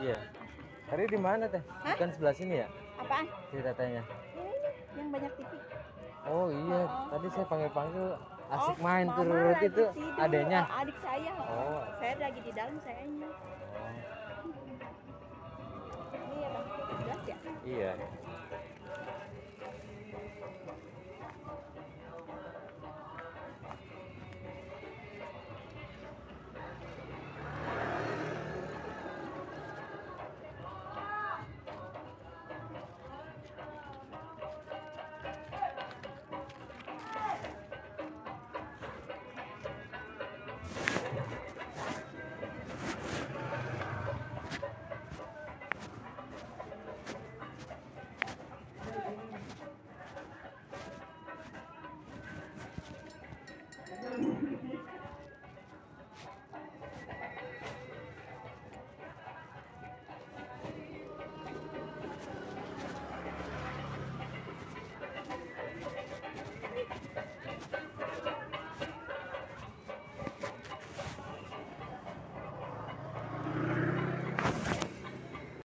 Iya. Tadi di mana teh? Hah? Bukan sebelah sini ya? Apaan? Iya, si yang banyak TV. Oh iya, oh, oh. tadi saya panggil-panggil asik Oh, main turut tuh itu tidur. adanya. Oh, adik saya. Oh. Saya lagi di dalam sayanya. Oh, Ini ya bang, ya? iya.